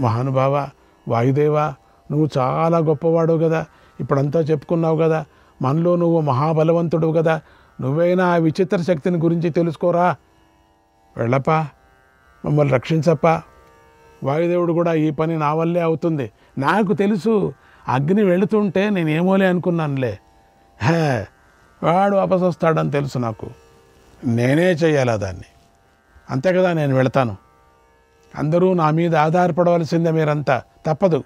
మహానుభావ వాయుదేవా నువ్వు చాలా గొప్పవాడు కదా ఇప్పుడంతా చెప్పుకున్నావు కదా మనలో నువ్వు మహాబలవంతుడు కదా నువ్వైనా ఆ విచిత్ర శక్తిని గురించి తెలుసుకోరా? వెళ్ళపా. మమ్మల్ని రక్షించప్పా. వాయుదేవుడు కూడా ఈ పని నా వల్లే అవుతుంది. నాకు తెలుసు అగ్ని వెళుతుంటే నేనేమోలే అనుకున్నానులే. హే వాడు వాపసు వస్తాడని తెలుసు నాకు. నేనే చేయాలా దాన్ని? అంతే కదా నేను వెళతాను. అందరూ నా మీద ఆధారపడవలసిందే మీరంతా. తప్పదు.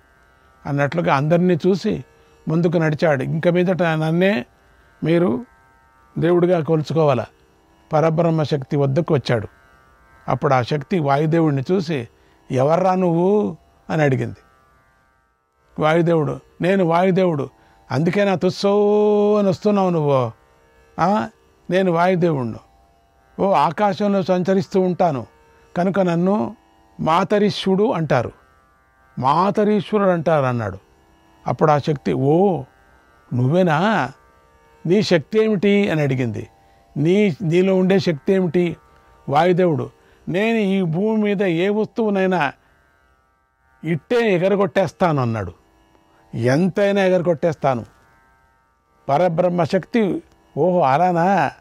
అన్నట్లుగా అందరినీ చూసి ముందుకు నడిచాడు. ఇంక మీదట నన్నే మీరు దేవుడిగా కొలుచుకోవాలా? పరబ్రహ్మ శక్తి వద్దకు వచ్చాడు. అప్పుడు ఆ శక్తి వాయుదేవుడిని చూసి ఎవర్రా నువ్వు? అని అడిగింది. వాయుదేవుడు నేను వాయుదేవుడు. అందుకే నా తుస్సో అని వస్తున్నావు నువ్వు. నేను వాయుదేవుణ్ణు. ఓ ఆకాశంలో సంచరిస్తూ ఉంటాను. కనుక నన్ను మాతరీశ్వరుడు అంటారు. మాతరీశ్వరుడు అంటారు అన్నాడు అప్పుడు ఆ శక్తి ఓ నువ్వేనా? నీ శక్తి ఏమిటి? అని అడిగింది. నీ నీలో ఉండే శక్తి ఏమిటి? వాయుదేవుడు నేను ఈ భూమి మీద ఏ వస్తువునైనా ఇట్టే ఎగరగొట్టేస్తాను అన్నాడు ఎంతైనా ఎగరగొట్టేస్తాను. పరబ్రహ్మ శక్తి ఓహో అలానా?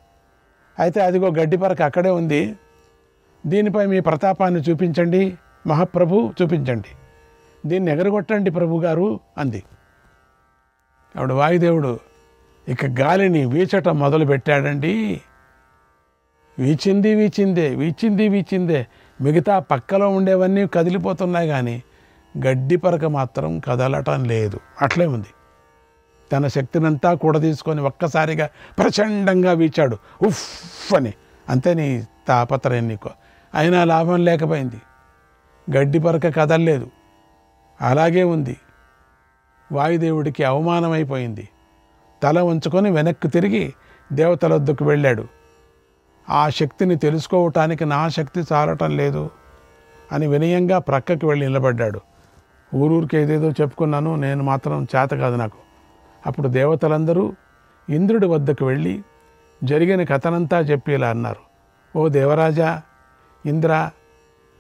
అయితే అదిగో గడ్డి పరక అక్కడే ఉంది. దీనిపై మీ ప్రతాపాన్ని చూపించండి మహాప్రభు చూపించండి. దీన్ని ఎగరగొట్టండి ప్రభు గారు అంది. అప్పుడు వాయుదేవుడు ఇక గాలిని వీచటం మొదలు పెట్టాడండి వీచింది వీచిందే వీచింది వీచిందే. మిగతా పక్కలో ఉండేవన్నీ కదిలిపోతున్నాయి కానీ గడ్డి పరక మాత్రం కదలటం లేదు. అట్లే ఉంది. తన శక్తినంతా కూడా తీసుకొని ఒక్కసారిగా ప్రచండంగా వీచాడు. ఉఫ్ అని. అంతే నీ తాపత్రయం నీకు. అయినా లాభం లేకపోయింది. గడ్డి పరక కదల్లేదు. అలాగే ఉంది. వాయుదేవుడికి అవమానమైపోయింది. తల ఉంచుకొని వెనక్కి తిరిగి దేవతల వద్దకు వెళ్ళాడు. ఆ శక్తిని తెలుసుకోవటానికి నా శక్తి చాలటం లేదు అని వినయంగా ప్రక్కకి వెళ్ళి నిలబడ్డాడు. ఊరూరికి ఏదేదో చెప్పుకున్నాను నేను మాత్రం చేత కాదు నాకు. అప్పుడు దేవతలందరూ ఇంద్రుడి వద్దకు వెళ్ళి జరిగిన కథనంతా చెప్పి ఇలా అన్నారు. ఓ దేవరాజా ఇంద్ర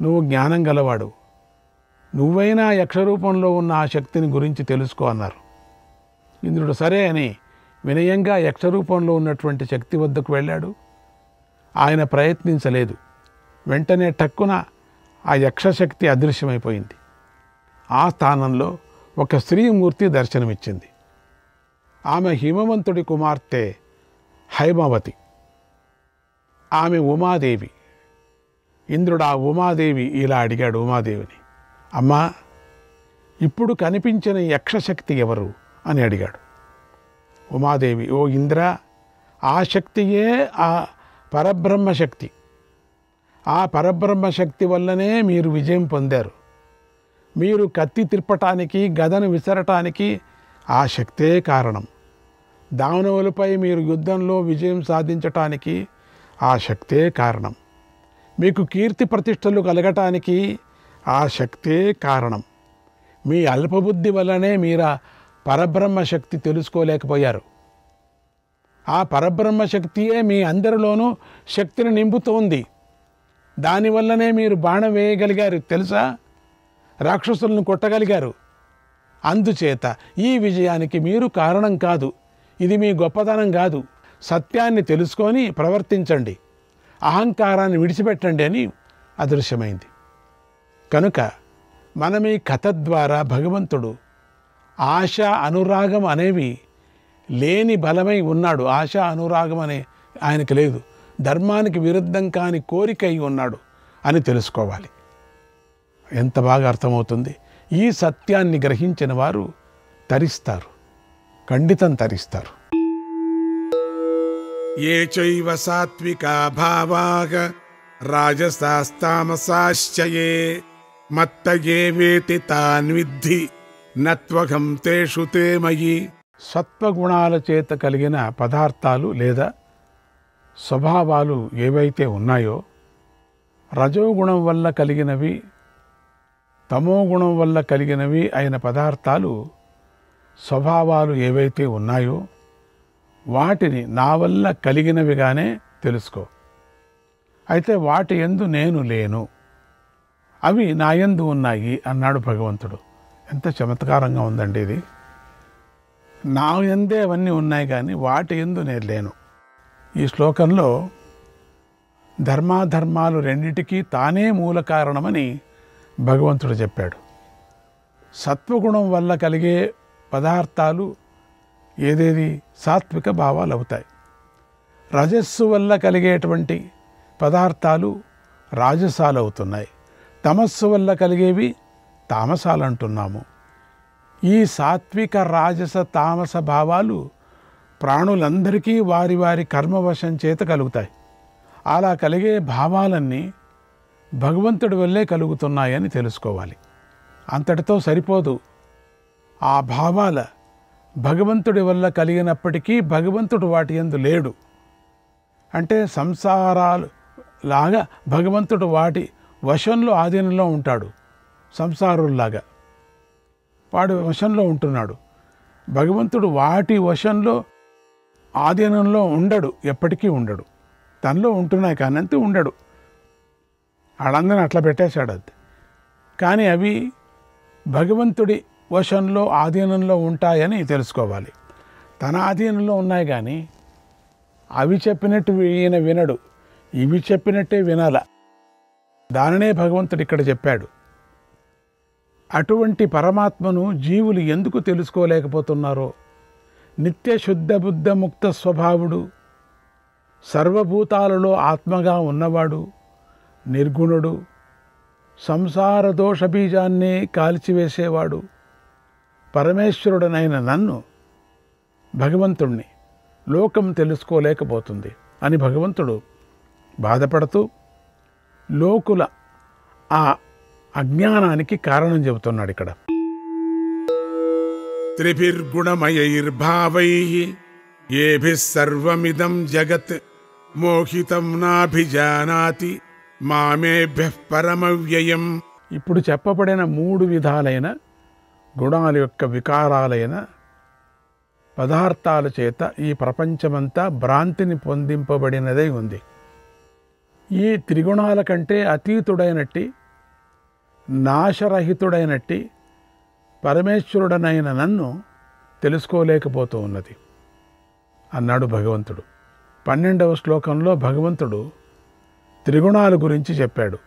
నువ్వు జ్ఞానం గలవాడు. నువ్వైనా యక్షరూపంలో ఉన్న ఆ శక్తిని గురించి తెలుసుకో అన్నారు. ఇంద్రుడు సరే అని వినయంగా యక్షరూపంలో ఉన్నటువంటి శక్తి వద్దకు వెళ్ళాడు. ఆయన ప్రయత్నించలేదు. వెంటనే టక్కున ఆ యక్షశక్తి అదృశ్యమైపోయింది. ఆ స్థానంలో ఒక స్త్రీమూర్తి దర్శనమిచ్చింది. ఆమె హిమవంతుడి కుమార్తె హైమవతి. ఆమె ఉమాదేవి. ఇంద్రుడు ఆ ఉమాదేవి ఇలా అడిగాడు ఉమాదేవిని. అమ్మా ఇప్పుడు కనిపించిన యక్షశక్తి ఎవరు? అని అడిగాడు. ఉమాదేవి ఓ ఇంద్ర ఆ శక్తియే ఆ పరబ్రహ్మ శక్తి ఆ పరబ్రహ్మ శక్తి వల్లనే మీరు విజయం పొందారు. మీరు కత్తి తిప్పటానికి గదను విసరటానికి ఆ శక్తే కారణం. దానవులపై మీరు యుద్ధంలో విజయం సాధించటానికి ఆ శక్తే కారణం. మీకు కీర్తి ప్రతిష్టలు కలగటానికి ఆ శక్తే కారణం. మీ అల్పబుద్ధి వల్లనే మీరు ఆ పరబ్రహ్మ శక్తి తెలుసుకోలేకపోయారు. ఆ పరబ్రహ్మ శక్తియే మీ అందరిలోనూ శక్తిని నింపుతోంది. దానివల్లనే మీరు బాణం వేయగలిగారు తెలుసా? రాక్షసులను కొట్టగలిగారు. అందుచేత ఈ విజయానికి మీరు కారణం కాదు. ఇది మీ గొప్పతనం కాదు. సత్యాన్ని తెలుసుకొని ప్రవర్తించండి. అహంకారాన్ని విడిచిపెట్టండి అని అదృశ్యమైంది. కనుక మనం ఈ కథ ద్వారా భగవంతుడు ఆశ అనురాగం అనేవి లేని బలమై ఉన్నాడు. ఆశ అనురాగం అనే ఆయనకి లేదు. ధర్మానికి విరుద్ధం కాని కోరిక అయి ఉన్నాడు అని తెలుసుకోవాలి. ఎంత బాగా అర్థమవుతుంది. ఈ సత్యాన్ని గ్రహించిన వారు తరిస్తారు. ఖండితం తరిస్తారు. ये चैव सात्विका भावाः राजसास्तामसाश्च ये मत्त ये वेति तान् विद्धि न त्वघं तेषु ते मयि సత్వగుణాల చేత కలిగిన పదార్థాలు లేదా స్వభావాలు ఏవైతే ఉన్నాయో రజోగుణం వల్ల కలిగినవి తమోగుణం వల్ల కలిగినవి అయిన పదార్థాలు స్వభావాలు ఏవైతే ఉన్నాయో వాటిని నా వల్ల కలిగినవిగానే తెలుసుకో. అయితే వాటి ఎందు నేను లేను. అవి నాయందు ఉన్నాయి అన్నాడు భగవంతుడు. ఎంత చమత్కారంగా ఉందండి ఇది. నా ఎందే అవన్నీ ఉన్నాయి కానీ వాటి ఎందు నేను లేను. ఈ శ్లోకంలో ధర్మాధర్మాలు రెండిటికీ తానే మూల కారణమని భగవంతుడు చెప్పాడు. సత్వగుణం వల్ల కలిగే పదార్థాలు ఏదేది సాత్విక భావాలు అవుతాయి. రజస్సు వల్ల కలిగేటువంటి పదార్థాలు రాజసాలు అవుతున్నాయి తమస్సు వల్ల కలిగేవి తామసాలు అంటున్నాము ఈ సాత్విక రాజస తామస భావాలు ప్రాణులందరికీ వారి వారి కర్మవశం చేత కలుగుతాయి. అలా కలిగే భావాలన్నీ భగవంతుడి వల్లే కలుగుతున్నాయని తెలుసుకోవాలి. అంతటితో సరిపోదు. ఆ భావాల భగవంతుడి వల్ల కలిగినప్పటికీ భగవంతుడు వాటి ఎందు లేడు. అంటే సంసారాలు లాగా భగవంతుడు వాటి వశంలో ఆధీనంలో ఉంటాడు. సంసారుల్లాగా వాడు వశంలో ఉంటున్నాడు. భగవంతుడు వాటి వశంలో ఆధీనంలో ఉండడు ఎప్పటికీ ఉండడు. తనలో ఉంటున్నాయి కానీ అంతే ఉండడు. వాళ్ళందరినీ అట్లా పెట్టేశాడు అది కానీ అవి భగవంతుడి వశంలో ఆధీనంలో ఉంటాయని తెలుసుకోవాలి. తన ఆధీనంలో ఉన్నాయి కానీ అవి చెప్పినట్టు ఈయన వినడు. ఇవి చెప్పినట్టే వినాల. దానినే భగవంతుడు ఇక్కడ చెప్పాడు. అటువంటి పరమాత్మను జీవులు ఎందుకు తెలుసుకోలేకపోతున్నారో? నిత్య శుద్ధ బుద్ధ ముక్త స్వభావుడు సర్వభూతాలలో ఆత్మగా ఉన్నవాడు నిర్గుణుడు సంసార దోష బీజాన్నే కాల్చివేసేవాడు పరమేశ్వరుడనైన నన్ను భగవంతుణ్ణి లోకం తెలుసుకోలేకపోతుంది అని భగవంతుడు బాధపడుతూ లోకుల ఆ అజ్ఞానానికి కారణం చెబుతున్నాడు ఇక్కడ. త్రిభిర్గుణమయైర్భావై జగత్ మోహితం నాభిజానాతి మామేభ్యః పరమవ్యయం. ఇప్పుడు చెప్పబడిన మూడు విధాలైన గుణాల యొక్క వికారాలైన పదార్థాల చేత ఈ ప్రపంచమంతా భ్రాంతిని పొందింపబడినదై ఉంది. ఈ త్రిగుణాల కంటే అతీతుడైనట్టి నాశరహితుడైనట్టి పరమేశ్వరుడనైన నన్ను తెలుసుకోలేకపోతూ ఉన్నది. అన్నాడు భగవంతుడు. పన్నెండవ శ్లోకంలో భగవంతుడు త్రిగుణాల గురించి చెప్పాడు.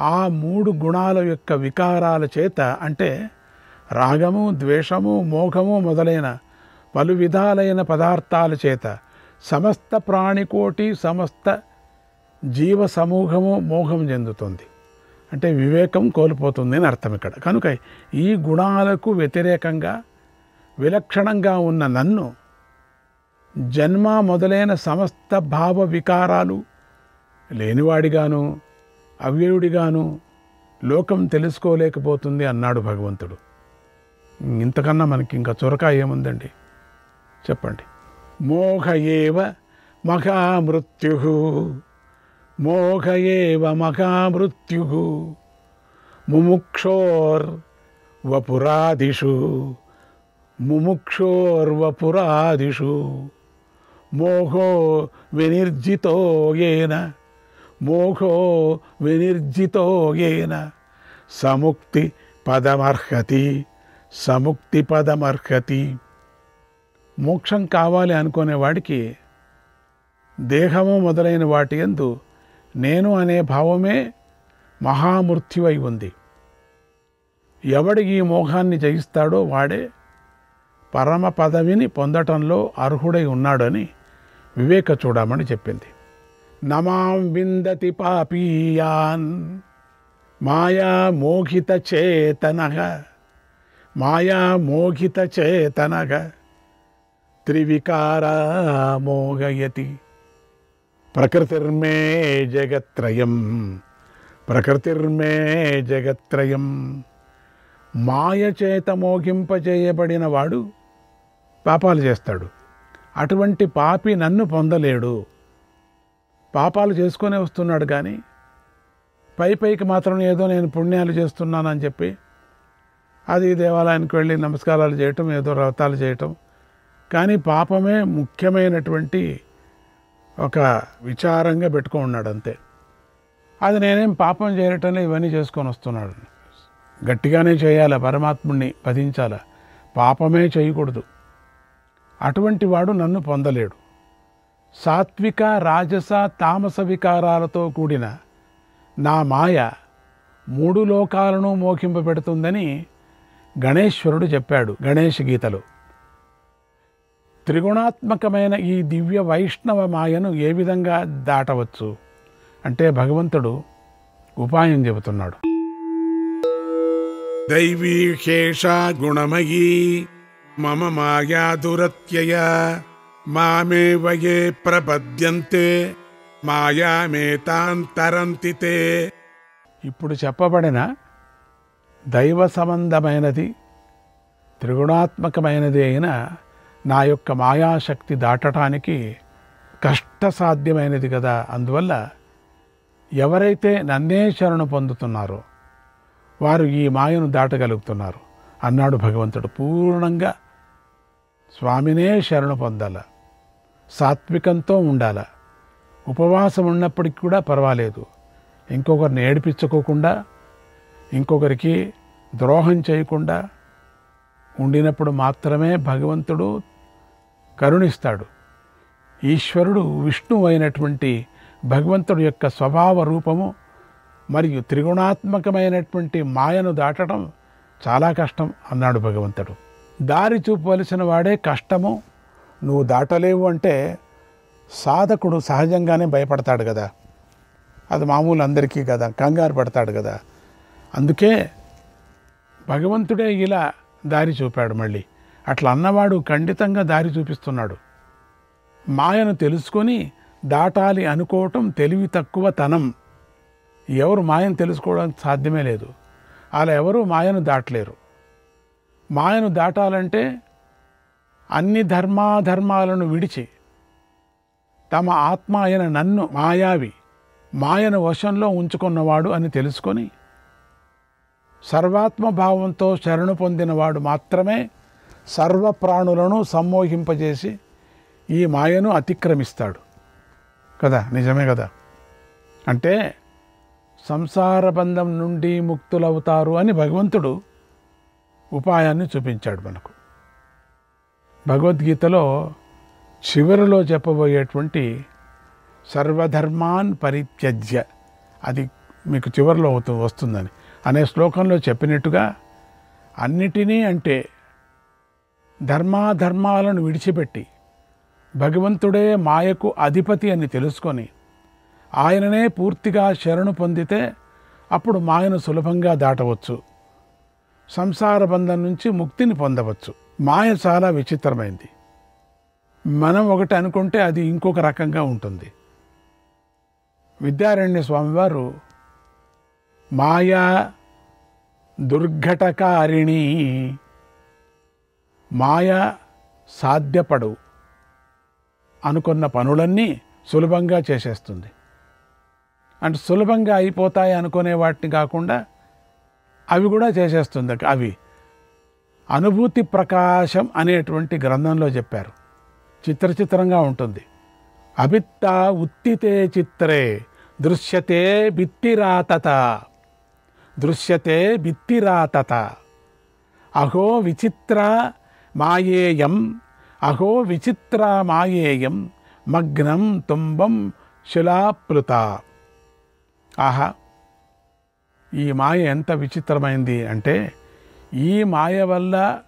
ఆ మూడు గుణాల యొక్క వికారాల చేత అంటే రాగము ద్వేషము మోహము మొదలైన పలు విధాలైన పదార్థాల చేత సమస్త ప్రాణికోటి సమస్త జీవ సమూహము మోహం చెందుతుంది. అంటే వివేకం కోల్పోతుంది అని అర్థం ఇక్కడ. కనుక ఈ గుణాలకు వ్యతిరేకంగా విలక్షణంగా ఉన్న నన్ను జన్మ మొదలైన సమస్త భావ వికారాలు లేనివాడిగాను అవ్యయుడిగాను లోకం తెలుసుకోలేకపోతుంది అన్నాడు భగవంతుడు. ఇంతకన్నా మనకి ఇంకా చొరక ఏముందండి? చెప్పండి. మోహ ఏవ మహామృత్యు. మోహ ఏవ మహామృత్యు. ముముక్షోర్ వపురాదిషు. ముముక్షోర్వపురాదిషు మోహో వినిర్జితో ఏన మోహో వినిర్జితో ఏన సముక్తి పదమర్హతి. సముక్తి పదమర్హతి మోక్షం కావాలి అనుకునేవాడికి దేహము మొదలైన వాటి ఎందు నేను అనే భావమే మహామృత్యువై ఉంది. ఎవడు ఈ మోహాన్ని జయిస్తాడో వాడే పరమ పదవిని పొందటంలో అర్హుడై ఉన్నాడని వివేక చూడమని చెప్పింది. నమాం విందతి పాపీయాన్ మాయా మోహిత చేతన. మాయామోహిత చేతనగ త్రివికారా మోహయతి. ప్రకృతిర్మే జగత్రయం ప్రకృతిర్మే జగత్రయం. మాయ చేత మోగింపజేయబడిన వాడు పాపాలు చేస్తాడు. అటువంటి పాపి నన్ను పొందలేడు. పాపాలు చేసుకునే వస్తున్నాడు కానీ పై పైకి మాత్రం ఏదో నేను పుణ్యాలు చేస్తున్నానని చెప్పి అది దేవాలయానికి వెళ్ళి నమస్కారాలు చేయటం ఏదో వ్రతాలు చేయటం. కానీ పాపమే ముఖ్యమైనటువంటి ఒక విచారంగా పెట్టుకో ఉన్నాడు అంతే. అది నేనేం పాపం చేయటం ఇవన్నీ చేసుకొని వస్తున్నాడు. గట్టిగానే చేయాలి పరమాత్ముడిని భజించాల పాపమే చేయకూడదు. అటువంటి వాడు నన్ను పొందలేడు. సాత్విక రాజస తామస వికారాలతో కూడిన నా మాయ మూడు లోకాలను మోకింపబెడుతుందని గణేశ్వరుడు చెప్పాడు గణేష్ గీతలో. త్రిగుణాత్మకమైన ఈ దివ్య వైష్ణవ మాయను ఏ విధంగా దాటవచ్చు? అంటే భగవంతుడు ఉపాయం చెబుతున్నాడు. దైవీ శేషా గుణమయీ మమ మాయా దురత్యయ మామే వయే ప్రపద్యంతే మాయామేతాంతరంతి తే ఇప్పుడు చెప్పబడిన దైవ సంబంధమైనది త్రిగుణాత్మకమైనది అయిన నా యొక్క మాయాశక్తి దాటడానికి కష్టసాధ్యమైనది కదా. అందువల్ల ఎవరైతే నన్నే శరణు పొందుతున్నారో వారు ఈ మాయను దాటగలుగుతున్నారు. అన్నాడు భగవంతుడు పూర్ణంగా. స్వామినే శరణు పొందాల. సాత్వికంతో ఉండాల. ఉపవాసం ఉన్నప్పటికి కూడా పర్వాలేదు. ఇంకొకరిని ఏడిపించుకోకుండా ఇంకొకరికి ద్రోహం చేయకుండా ఉండినప్పుడు మాత్రమే భగవంతుడు కరుణిస్తాడు. ఈశ్వరుడు విష్ణువు అయినటువంటి భగవంతుడి యొక్క స్వభావ రూపము మరియు త్రిగుణాత్మకమైనటువంటి మాయను దాటడం చాలా కష్టం అన్నాడు భగవంతుడు. దారి చూపవలసిన వాడే కష్టము నువ్వు దాటలేవు అంటే సాధకుడు సహజంగానే భయపడతాడు కదా. అది మామూలు అందరికీ కదా కంగారు పడతాడు కదా. అందుకే భగవంతుడే ఇలా దారి చూపాడు మళ్ళీ. అట్లా అన్నవాడు ఖండితంగా దారి చూపిస్తున్నాడు. మాయను తెలుసుకొని దాటాలి అనుకోవటం తెలివి తక్కువ తనం. ఎవరు మాయను తెలుసుకోవడానికి సాధ్యమే లేదు. అలా ఎవరు మాయను దాటలేరు. మాయను దాటాలంటే అన్ని ధర్మాధర్మాలను విడిచి తమ ఆత్మ అయిన నన్ను మాయావి మాయను వశంలో ఉంచుకున్నవాడు అని తెలుసుకొని సర్వాత్మ భావంతో శరణు పొందినవాడు మాత్రమే సర్వ ప్రాణులను సమ్మోహింపజేసి ఈ మాయను అతిక్రమిస్తాడు. కదా? నిజమే కదా? అంటే సంసార బంధం నుండి ముక్తులవుతారు అని భగవంతుడు ఉపాయాన్ని చూపించాడు మనకు. భగవద్గీతలో చివరిలో చెప్పబోయేటువంటి సర్వధర్మాన్ పరిత్యజ్య. అది మీకు చివరిలో అవుతూ వస్తుందని. అనే శ్లోకంలో చెప్పినట్టుగా అన్నిటినీ అంటే ధర్మాధర్మాలను విడిచిపెట్టి భగవంతుడే మాయకు అధిపతి అని తెలుసుకొని ఆయననే పూర్తిగా శరణు పొందితే అప్పుడు మాయను సులభంగా దాటవచ్చు. సంసార బంధం నుంచి ముక్తిని పొందవచ్చు. మాయ చాలా విచిత్రమైంది. మనం ఒకటి అనుకుంటే అది ఇంకొక రకంగా ఉంటుంది. విద్యారణ్య స్వామివారు మాయా దుర్ఘటకారిణి. మాయ సాధ్యపడవు. అనుకున్న పనులన్నీ సులభంగా చేసేస్తుంది. అంటే సులభంగా అయిపోతాయి అనుకునే వాటిని కాకుండా అవి కూడా చేసేస్తుంది. అవి అనుభూతి ప్రకాశం అనేటువంటి గ్రంథంలో చెప్పారు. చిత్ర చిత్రంగా ఉంటుంది. అభిత్త ఉత్తితే చిత్రే దృశ్యతే బిత్తిరాతత దృశ్యతే భిత్తిరాతత. అహో విచిత్ర మాయేయం అహో విచిత్ర మాయేయం మగ్నం తుంబం శిలాప్లుత. ఆహా ఈ మాయ ఎంత విచిత్రమైంది అంటే ఈ మాయ వల్ల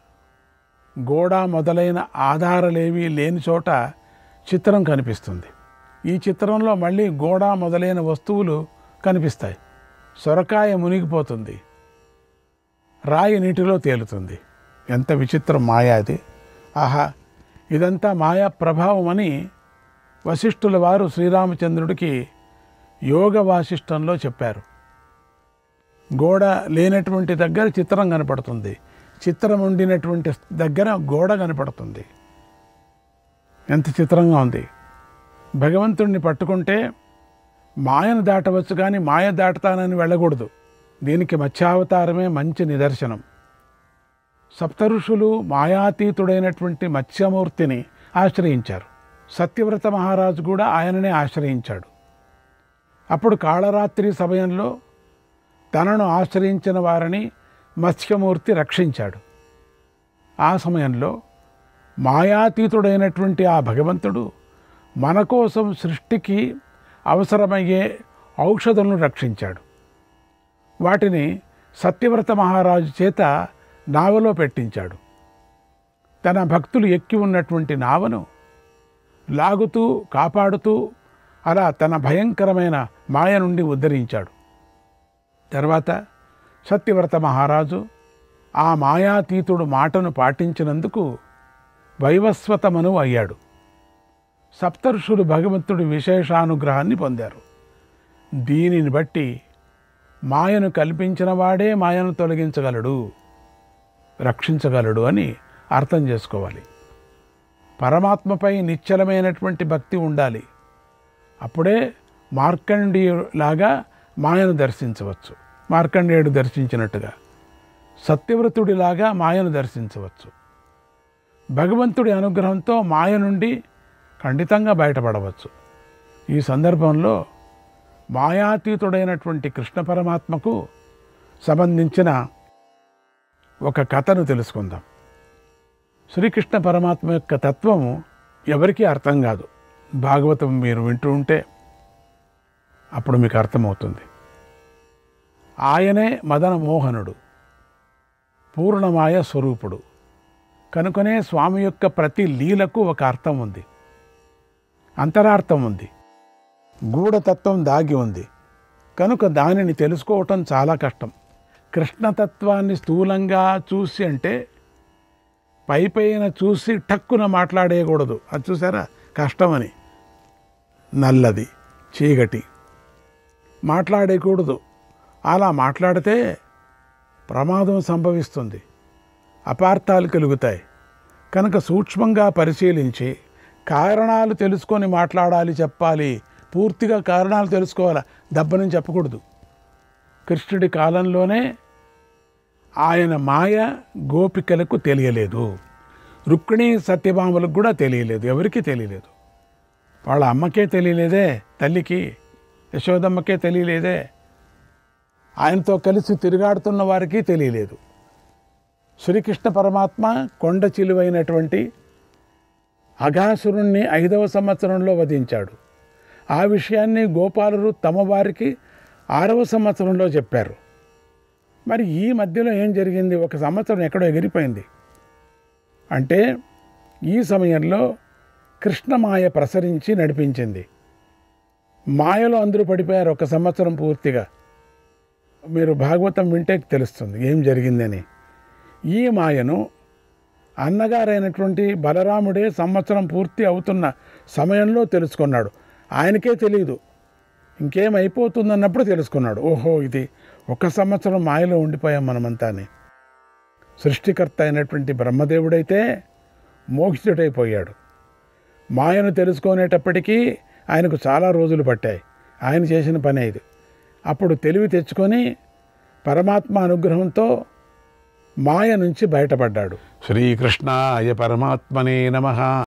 గోడ మొదలైన ఆధారాలేవీ లేని చోట చిత్రం కనిపిస్తుంది. ఈ చిత్రంలో మళ్ళీ గోడ మొదలైన వస్తువులు కనిపిస్తాయి. సొరకాయ మునిగిపోతుంది. రాయి నీటిలో తేలుతుంది. ఎంత విచిత్రం మాయా అది ఆహా ఇదంతా మాయా ప్రభావం అని వశిష్ఠుల వారు శ్రీరామచంద్రుడికి యోగ వాసిష్టంలో చెప్పారు. గోడ లేనటువంటి దగ్గర చిత్రం కనపడుతుంది. చిత్రం ఉండినటువంటి దగ్గర గోడ కనపడుతుంది. ఎంత చిత్రంగా ఉంది. భగవంతుడిని పట్టుకుంటే మాయను దాటవచ్చు కానీ మాయ దాటుతానని వెళ్ళకూడదు. దీనికి మత్స్యావతారమే మంచి నిదర్శనం. సప్తఋషులు మాయాతీతుడైనటువంటి మత్స్యమూర్తిని ఆశ్రయించారు. సత్యవ్రత మహారాజు కూడా ఆయననే ఆశ్రయించాడు. అప్పుడు కాళరాత్రి సమయంలో తనను ఆశ్రయించిన వారిని మత్స్యమూర్తి రక్షించాడు. ఆ సమయంలో మాయాతీతుడైనటువంటి ఆ భగవంతుడు మన కోసం సృష్టికి అవసరమయ్యే ఔషధులను రక్షించాడు. వాటిని సత్యవ్రత మహారాజు చేత నావలో పెట్టించాడు. తన భక్తులు ఎక్కి ఉన్నటువంటి నావను లాగుతూ కాపాడుతూ అలా తన భయంకరమైన మాయ నుండి ఉద్ధరించాడు. తర్వాత సత్యవ్రత మహారాజు ఆ మాయాతీతుడు మాటను పాటించినందుకు వైవస్వతమను అయ్యాడు. సప్తర్షులు భగవంతుడి విశేషానుగ్రహాన్ని పొందారు. దీనిని బట్టి మాయను కల్పించిన వాడే మాయను తొలగించగలడు రక్షించగలడు అని అర్థం చేసుకోవాలి. పరమాత్మపై నిశ్చలమైనటువంటి భక్తి ఉండాలి. అప్పుడే మార్కండేయులాగా మాయను దర్శించవచ్చు. మార్కండేయుడు దర్శించినట్టుగా సత్యవ్రతుడిలాగా మాయను దర్శించవచ్చు. భగవంతుడి అనుగ్రహంతో మాయ నుండి ఖండితంగా బయటపడవచ్చు. ఈ సందర్భంలో మాయాతీతుడైనటువంటి కృష్ణ పరమాత్మకు సంబంధించిన ఒక కథను తెలుసుకుందాం. శ్రీకృష్ణ పరమాత్మ యొక్క తత్వము ఎవరికీ అర్థం కాదు. భాగవతం మీరు వింటూ ఉంటే అప్పుడు మీకు అర్థమవుతుంది. ఆయనే మదన మోహనుడు పూర్ణమాయ స్వరూపుడు. కనుకనే స్వామి యొక్క ప్రతి లీలకు ఒక అర్థం ఉంది. అంతరార్థం ఉంది. గూఢతత్వం దాగి ఉంది. కనుక దానిని తెలుసుకోవటం చాలా కష్టం. కృష్ణతత్వాన్ని స్థూలంగా చూసి అంటే పై పైన చూసి టక్కున మాట్లాడేయకూడదు. అది చూసారా? కష్టమని. నల్లది చీకటి. మాట్లాడేయకూడదు. అలా మాట్లాడితే ప్రమాదం సంభవిస్తుంది. అపార్థాలు కలుగుతాయి. కనుక సూక్ష్మంగా పరిశీలించి కారణాలు తెలుసుకొని మాట్లాడాలి చెప్పాలి. పూర్తిగా కారణాలు తెలుసుకోవాలి? దెబ్బని చెప్పకూడదు. కృష్ణుడి కాలంలోనే ఆయన మాయ గోపికలకు తెలియలేదు. రుక్మిణి సత్యభామలకు కూడా తెలియలేదు. ఎవరికీ తెలియలేదు. వాళ్ళ అమ్మకే తెలియలేదే తల్లికి యశోదమ్మకే తెలియలేదే. ఆయనతో కలిసి తిరుగాడుతున్న వారికి తెలియలేదు. శ్రీకృష్ణ పరమాత్మ కొండ చిలువైనటువంటి అఘాసురుణ్ణి ఐదవ సంవత్సరంలో వధించాడు. ఆ విషయాన్ని గోపాలురు తమ వారికి ఆరవ సంవత్సరంలో చెప్పారు. మరి ఈ మధ్యలో ఏం జరిగింది? ఒక సంవత్సరం ఎక్కడో ఎగిరిపోయింది. అంటే ఈ సమయంలో కృష్ణమాయ ప్రసరించి నడిపించింది. మాయలో అందరూ పడిపోయారు ఒక సంవత్సరం పూర్తిగా. మీరు భాగవతం వింటే తెలుస్తుంది ఏం జరిగిందని. ఈ మాయను అన్నగారైనటువంటి బలరాముడే సంవత్సరం పూర్తి అవుతున్న సమయంలో తెలుసుకున్నాడు. ఆయనకే తెలియదు ఇంకేమైపోతుందన్నప్పుడు తెలుసుకున్నాడు. ఓహో ఇది ఒక సంవత్సరం మాయలో ఉండిపోయాం మనమంతాని. సృష్టికర్త అయినటువంటి బ్రహ్మదేవుడైతే మోక్షితుడైపోయాడు. మాయను తెలుసుకునేటప్పటికీ ఆయనకు చాలా రోజులు పట్టాయి. ఆయన చేసిన పని ఇది. అప్పుడు తెలివి తెచ్చుకొని పరమాత్మ అనుగ్రహంతో మాయ నుంచి బయటపడ్డాడు. శ్రీకృష్ణాయ పరమాత్మనే నమ.